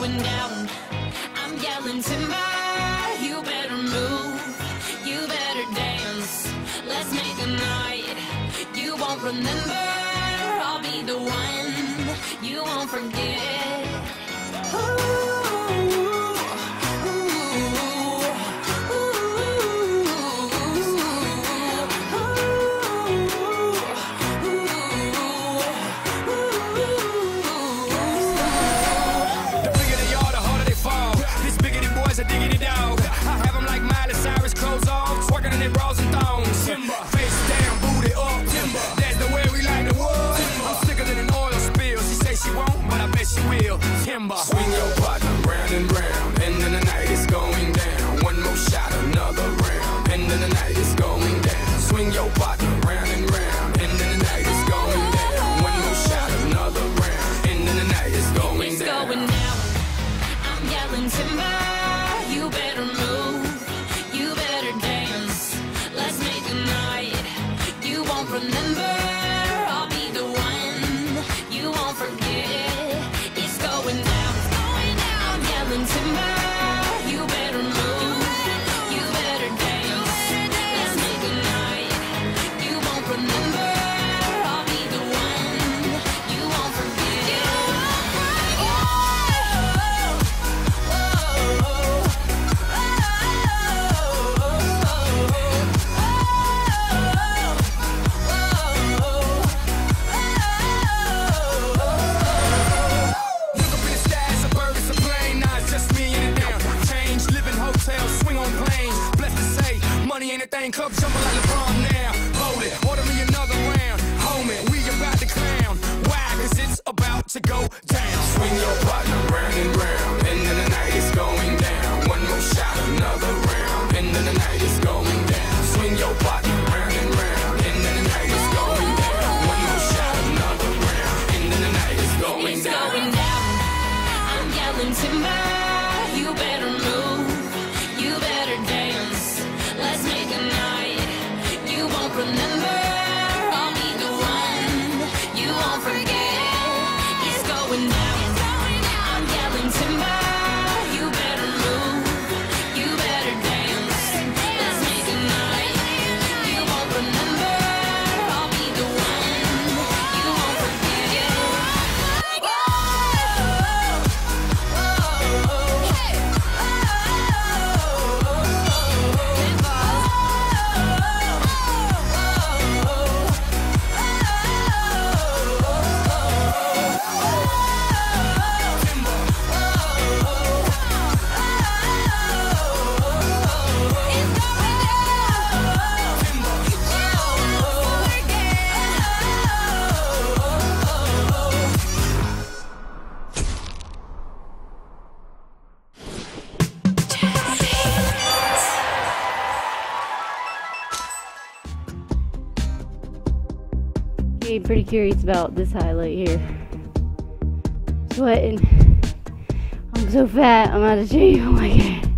going down. I'm yelling timber. You better move. You better dance. Let's make a night you won't remember. You. bet wheel. Timber. Swing your partner round and round. End of the night. that thing, club jumping like LeBron now. Hold it, order me actually pretty curious about this highlight here. Sweating. I'm so fat. I'm out of shape. Oh my god.